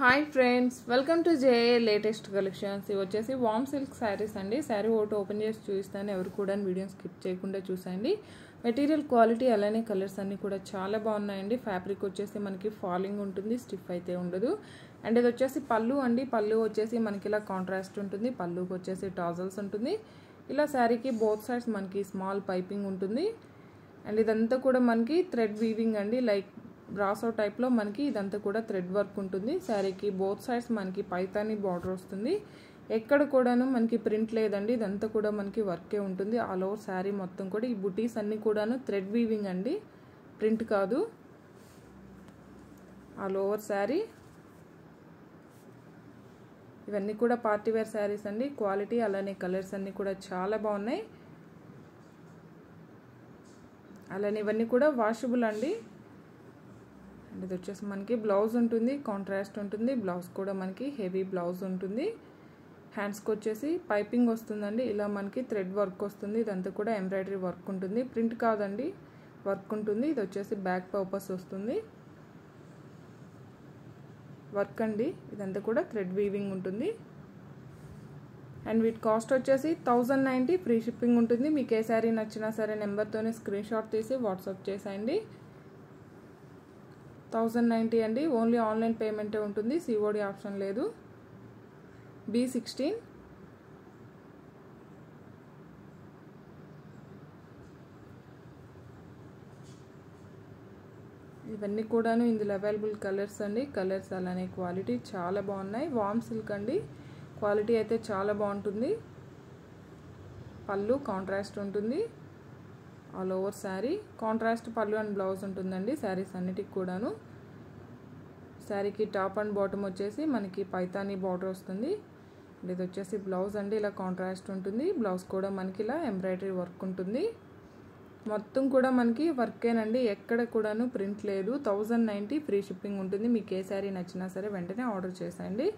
Hi friends welcome to J A latest collections. ఇవి వచ్చేసి వామ్ silk saris అండి. శారీ ఒకటి ఓపెన్ చేసి చూపిస్తాను. ఎవరు కూడా వీడియో స్కిప్ చేయకుండా చూసండి మెటీరియల్ క్వాలిటీ అలానే కలర్స్ అన్నీ కూడా చాలా బాగున్నాయండి. ఫ్యాబ్రిక్ వచ్చేసి మనకి ఫాలింగ్ ఉంటుంది స్టిఫ్ అయితే ఉండదు. అండ్ ఇది వచ్చేసి పళ్ళు అండి. పళ్ళు వచ్చేసి మనకి ఇలా కాంట్రాస్ట్ ఉంటుంది. పళ్ళుకి వచ్చేసి టాజల్స్ ఉంటుంది. ఇలా శారీకి బోత్ సైడ్స్ మనకి స్మాల్ పైపింగ్ ఉంటుంది. అండ్ ఇదంతా కూడా మనకి థ్రెడ్ వీవింగ్ అండి. లైక్ బ్రాసో టైప్లో మనకి ఇదంతా కూడా థ్రెడ్ వర్క్ ఉంటుంది. శారీకి బోత్ సైడ్స్ మనకి పైతాని బార్డర్ వస్తుంది. ఎక్కడ కూడాను మనకి ప్రింట్ లేదండి. ఇదంతా కూడా మనకి వర్కే ఉంటుంది. ఆల్ ఓవర్ శారీ మొత్తం కూడా ఈ బుటీస్ అన్నీ కూడాను థ్రెడ్ వీవింగ్ అండి. ప్రింట్ కాదు. ఆల్ ఓవర్ శారీ ఇవన్నీ కూడా పార్టీ వేర్ శారీస్ అండి. క్వాలిటీ అలానే కలర్స్ అన్నీ కూడా చాలా బాగున్నాయి. అలానే ఇవన్నీ కూడా వాషబుల్ అండి. ఇది వచ్చేసి మనకి బ్లౌజ్ ఉంటుంది కాంట్రాస్ట్ ఉంటుంది బ్లౌజ్ కూడా మనకి హెవీ బ్లౌజ్ ఉంటుంది. హ్యాండ్స్కి వచ్చేసి పైపింగ్ వస్తుందండి ఇలా మనకి థ్రెడ్ వర్క్ వస్తుంది ఇదంతా కూడా ఎంబ్రాయిడరీ వర్క్ ఉంటుంది. ప్రింట్ కాదండి వర్క్ ఉంటుంది ఇది వచ్చేసి బ్యాక్ పర్పస్ వస్తుంది. వర్క్ అండి ఇదంతా కూడా థ్రెడ్ వీవింగ్ ఉంటుంది. అండ్ వీటి కాస్ట్ వచ్చేసి థౌజండ్ నైంటీ ఫ్రీ షిప్పింగ్ ఉంటుంది. మీకు ఏ శారీ నచ్చినా సరే నెంబర్తోనే స్క్రీన్ షాట్ తీసి వాట్సాప్ చేసేయండి. థౌజండ్ నైంటీ అండి. ఓన్లీ ఆన్లైన్ పేమెంటే ఉంటుంది. సిఓడి ఆప్షన్ లేదు. B sixteen. ఇవన్నీ కూడాను ఇందులో అవైలబుల్ కలర్స్ అండి. కలర్స్ అలానే క్వాలిటీ చాలా బాగున్నాయి. వామ్ సిల్క్ అండి. క్వాలిటీ అయితే చాలా బాగుంటుంది. పళ్ళు కాంట్రాస్ట్ ఉంటుంది. All over sari. కాంట్రాస్ట్ పళ్ళు అండ్ బ్లౌజ్ ఉంటుందండి శారీస్ అన్నిటికి కూడాను. శారీకి టాప్ అండ్ బాటమ్ వచ్చేసి మనకి పైతానీ బార్డర్ వస్తుంది. ఇది వచ్చేసి బ్లౌజ్ అండి ఇలా కాంట్రాస్ట్ ఉంటుంది. బ్లౌజ్ కూడా మనకి ఇలా ఎంబ్రాయిడరీ వర్క్ ఉంటుంది. మొత్తం కూడా మనకి వర్కేనండి ఎక్కడ కూడాను ప్రింట్ లేదు. థౌజండ్ నైంటీ ఫ్రీ షిప్పింగ్ ఉంటుంది. మీకు ఏ శారీ నచ్చినా సరే వెంటనే ఆర్డర్ చేసేయండి.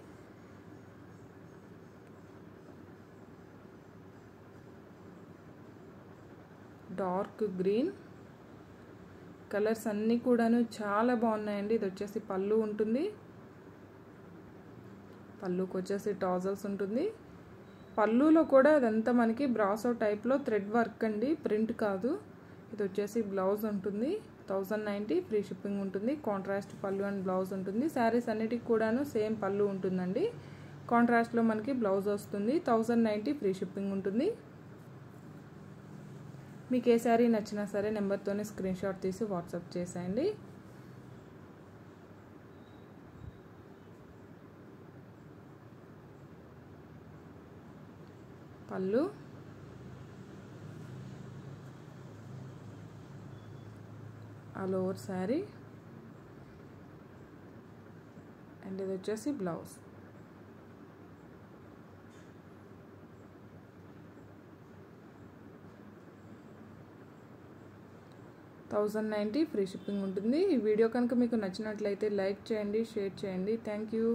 Dark green. కలర్స్ అన్నీ కూడాను చాలా బాగున్నాయండి. ఇది వచ్చేసి పళ్ళు ఉంటుంది. పళ్ళుకి వచ్చేసి టాజల్స్ ఉంటుంది. పళ్ళులో కూడా అదంతా మనకి బ్రాసో టైప్లో థ్రెడ్ వర్క్ అండి. ప్రింట్ కాదు. ఇది వచ్చేసి బ్లౌజ్ ఉంటుంది. థౌజండ్ నైంటీ ఫ్రీ షిప్పింగ్ ఉంటుంది. కాంట్రాస్ట్ పళ్ళు అండ్ బ్లౌజ్ ఉంటుంది. శారీస్ అన్నిటికి కూడాను సేమ్ పళ్ళు ఉంటుందండి. కాంట్రాస్ట్లో మనకి బ్లౌజ్ వస్తుంది. థౌజండ్ నైంటీ ఫ్రీ షిప్పింగ్ ఉంటుంది. మీకు ఏ శారీ నచ్చినా సరే నెంబర్తోనే స్క్రీన్ షాట్ తీసి వాట్సాప్ చేసేయండి. పళ్ళు. All over sari. అండ్ ఇది వచ్చేసి blouse. Thousand ninety free shipping ఉంటుంది. ఈ వీడియో కనుక మీకు నచ్చినట్లయితే లైక్ చేయండి షేర్ చేయండి. Thank you.